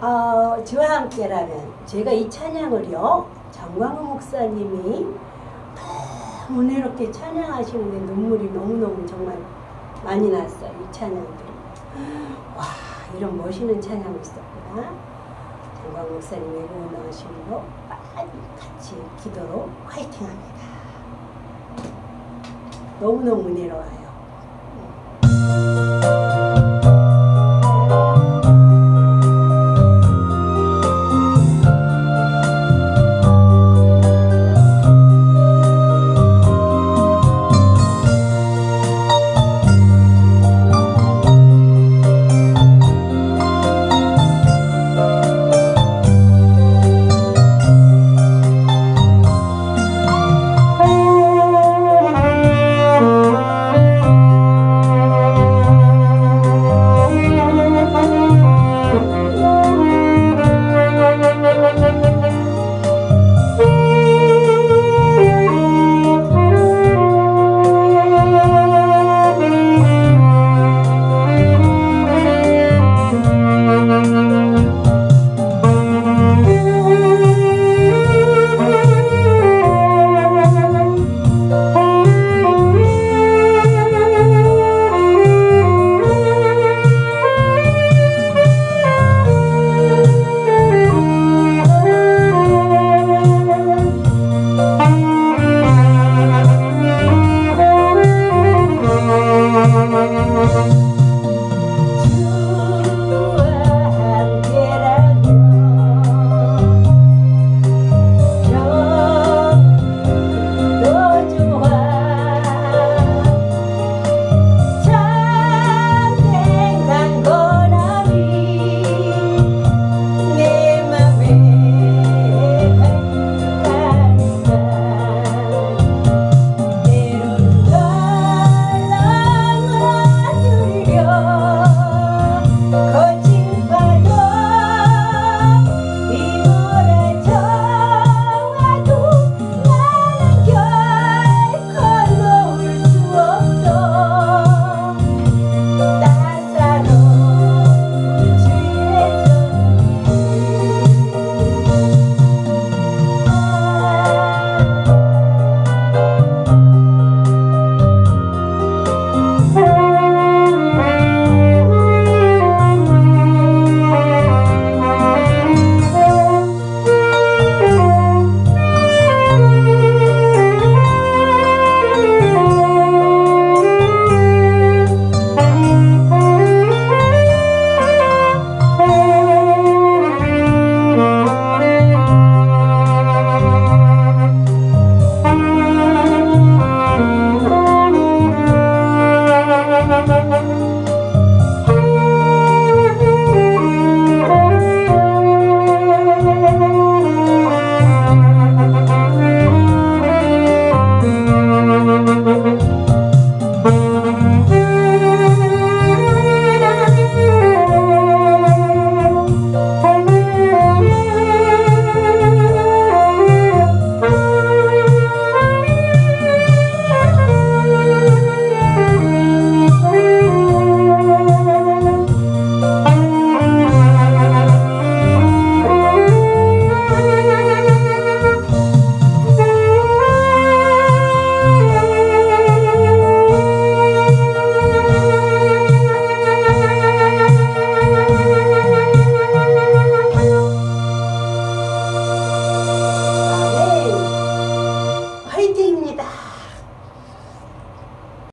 어, 저와 함께라면 제가 이 찬양을요 정광호 목사님이 너무 은혜롭게 찬양하시는데 눈물이 너무너무 정말 많이 났어요 이 찬양들이. 와 이런 멋있는 찬양이 있었구나 정광호 목사님의 응원하심으로 빨리 같이 기도로 화이팅합니다. 너무너무 은혜로워요.